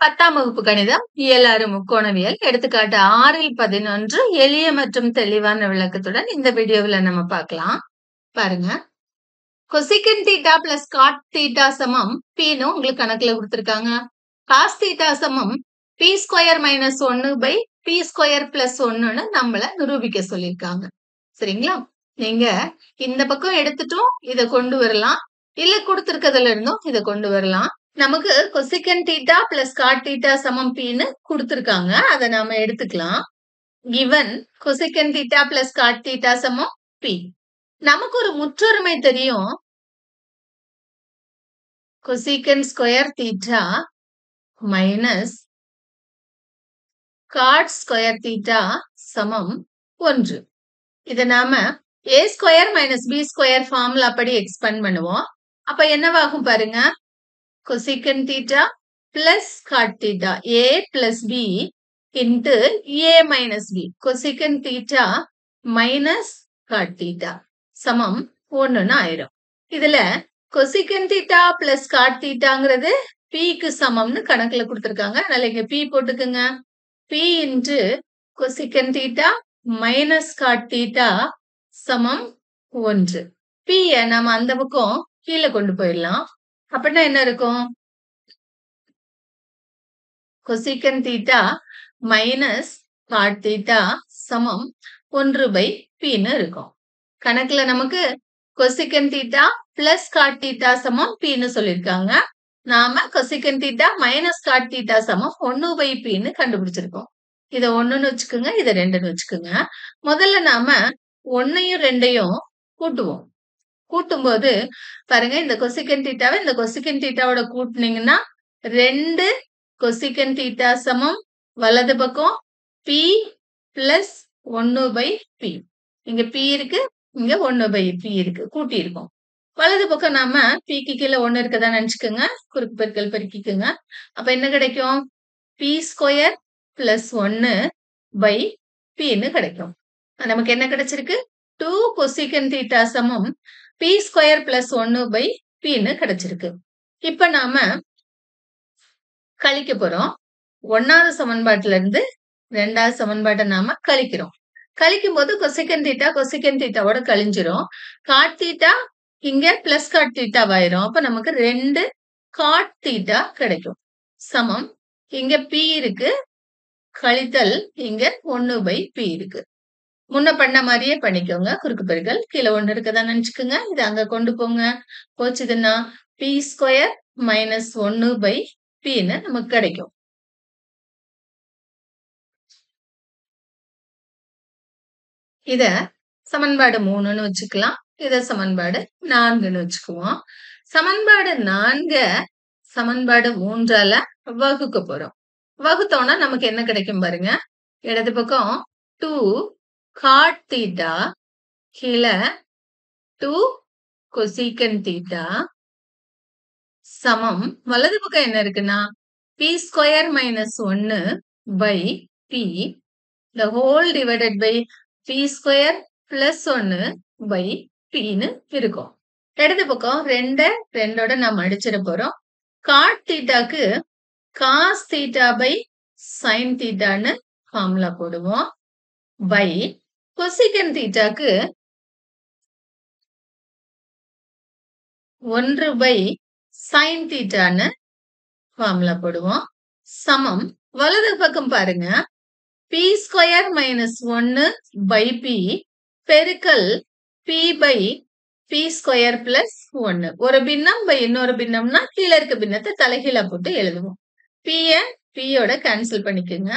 பத்தாம் வகுப்பு கணிதம் இயலாறு முக்கோணவியல். எடுத்துக்காட்டு ஆறில் பதினொன்று எளிய மற்றும் தெளிவான விளக்கத்துடன் இந்த வீடியோவில் நம்ம பார்க்கலாம். பாருங்க. Cosecant theta plus cot theta சமம் பின்னு உங்களுக்கு கணக்குல கொடுத்துருக்காங்க. காஸ் தீட்டா சமம் பி ஸ்கொயர் மைனஸ் ஒன்னு பை பி ஸ்கொயர் பிளஸ் ஒன்னுன்னு நம்மள நிரூபிக்க சொல்லியிருக்காங்க. சரிங்களா? நீங்க இந்த பக்கம் எடுத்துட்டும் இதை கொண்டு வரலாம். இல்ல கொடுத்துருக்கிறதுல இருந்தும் இதை கொண்டு வரலாம். நமக்கு cosecant theta plus cot theta சமம் பின்னு கொடுத்துருக்காங்க. அதை நாம எடுத்துக்கலாம். Given cosecant theta plus cot theta சமம் பி நமக்கு ஒரு முற்றொருமை தெரியும். Cosecant square theta minus cot square theta சமம் ஒன்று. இதை நாம A square minus B square formula படி எக்ஸ்பெண்ட் பண்ணுவோம். அப்ப என்னவாகும் பாருங்க? Cosecant theta plus cot theta A plus B into A minus B cosecant theta minus cot theta சமம் ஒண்ணுன்னு ஆயிரும். இதுல கொசிகன் தீட்டா பிளஸ் காட் தீட்டாங்கிறது பிக்கு சமம்னு கணக்குல கொடுத்துருக்காங்க. அதனால இங்க பி போட்டுக்குங்க. பி இன்று cosecant theta minus cot theta சமம் ஒன்று. பிய நம்ம அந்த பக்கம் கீழே கொண்டு போயிடலாம். அப்படின்னா என்ன இருக்கும்? Cosecant theta minus cot theta சமம் ஒன்று பை பின்னு இருக்கும். கணக்குல நமக்கு cosecant theta plus cot theta சமம் பின்னு சொல்லியிருக்காங்க நாம cosecant theta minus cot theta சமம் ஒன்னு பை பின்னு கண்டுபிடிச்சிருக்கோம். இத ஒண்ணுன்னு வச்சுக்கோங்க இத ரெண்டுன்னு வச்சுக்கோங்க. முதல்ல நாம ஒன்னையும் ரெண்டையும் கூட்டுவோம். கூட்டும்போது பாருங்க இந்த கொசிகன் தீட்டாவை இந்த கொசிகன் தீட்டாவோட கூட்டினீங்கன்னா ரெண்டு கொசிகன் தீட்டா சமம் வலது பக்கம் பி பிளஸ் ஒன்னு பை பி இங்க பி இருக்கு இங்க ஒன்னு பை பி இருக்கு கூட்டி இருக்கும் வலது பக்கம் நாம பிக்கு கீழே ஒண்ணு இருக்கதா நினைச்சுக்கோங்க குறுக்கு பெருக்கல் பெருக்கிக்குங்க. அப்ப என்ன கிடைக்கும்? பி ஸ்கொயர் பிளஸ் ஒன்னு பை பின்னு கிடைக்கும். நமக்கு என்ன கிடைச்சிருக்கு? டூ கொசிகன் தீட்டா சமம் பி ஸ்கொயர் பிளஸ் ஒன்னு பை பின்னு கிடைச்சிருக்கு. இப்ப நாம கழிக்க போறோம். ஒன்னாவது சமன்பாட்டுல இருந்து ரெண்டாவது சமன்பாட்டை நாம கழிக்கிறோம். கழிக்கும் போது கொசிகன் தீட்டா கொசிகன் தீட்டாவோட கழிஞ்சிரும். காட் தீட்டா இங்க பிளஸ் காட் தீட்டா ஆயிரும் அப்ப நமக்கு ரெண்டு காட் தீட்டா கிடைக்கும். சமம். இங்க பி இருக்கு. கழித்தல் இங்க ஒன்னு பை பி இருக்கு. முன்ன பண்ண மாதிரியே பண்ணிக்கோங்க. குறுக்கு பெருக்கல். கீழே ஒன்று இருக்கதா நினைச்சுக்கோங்க. இது அங்க கொண்டு போங்க. போச்சுதுன்னா பி ஸ்கொயர் மைனஸ் ஒன்னு பை பின்னு நமக்கு கிடைக்கும். இத சமன்பாடு மூணுன்னு வச்சுக்கலாம். இத சமன்பாடு நான்குன்னு வச்சுக்குவோம். சமன்பாடு நான்கு சமன்பாடு மூன்றால வகுக்க போறோம். வகுத்தோம்னா நமக்கு என்ன கிடைக்கும் பாருங்க? இடது பக்கம் டூ காட் தீட்டா கீழே டூ கொசிகன் தீட்டா. சமம். வலது பக்கம் என்ன இருக்குன்னா பி ஸ்கொயர் மைனஸ் ஒன்னு by B the whole divided by B square plus ஒன்னு பை பின்னு இருக்கும். இடது பக்கம் ரெண்ட ரெண்டோட நம்ம அடிச்சிட போறோம். காட் தீட்டாக்கு காஸ் தீட்டா பை சைன் தீட்டான்னு ஃபார்முலா போடுவோம். பை கொசிகன் தீட்டாக்கு ஒன்று பை சைன் தீட்டான்னு ஃபார்முலா போடுவோம். சமம். வலது பக்கம் பாருங்க. பி ஸ்கொயர் மைனஸ் ஒன்னு பை பி பெருக்கல் B by B square plus ஒன்னு. ஒரு பின்னம் பை இன்னொரு பின்னம்னா கீழே இருக்க பின்னத்தை தலைகீழா போட்டு எழுதுவோம். பிய பியோட கேன்சல் பண்ணிக்கோங்க.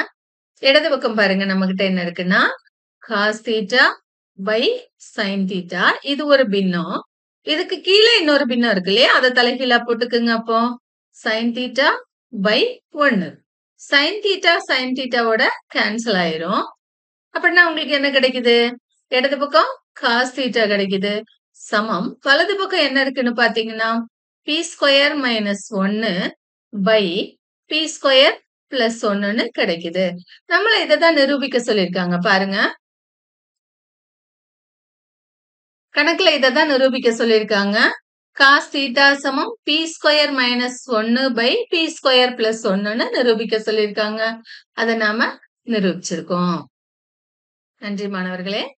இடது பக்கம் பாருங்க நம்ம கிட்ட என்ன இருக்குன்னா cos theta by sine theta இது ஒரு பின்னம். இதுக்கு கீழே இன்னொரு பின்னம் இருக்கு இல்லையா? அதை தலைகீழா போட்டுக்குங்க அப்போ. சைன் தீட்டா பை ஒன்னு சைன் தீட்டா சைன் தீட்டாவோட கேன்சல் ஆயிரும். அப்படின்னா உங்களுக்கு என்ன கிடைக்குது? இடது பக்கம் காஸ் தீட்டா கிடைக்குது. சமம். வலது பக்கம் என்ன இருக்குன்னு பாத்தீங்கன்னா பி ஸ்கொயர் மைனஸ் ஒன்னு பை பி ஸ்கொயர் பிளஸ் ஒன்னுன்னு கிடைக்குது. நம்மள இதை தான் நிரூபிக்க சொல்லியிருக்காங்க. பாருங்க. கணக்குல இதை தான் நிரூபிக்க சொல்லியிருக்காங்க. காஸ் தீட்டா சமம் பி ஸ்கொயர் மைனஸ் ஒன்னு பை பி ஸ்கொயர் பிளஸ் ஒன்னுன்னு நிரூபிக்க சொல்லியிருக்காங்க. அதை நாம நிரூபிச்சிருக்கோம். நன்றி மாணவர்களே.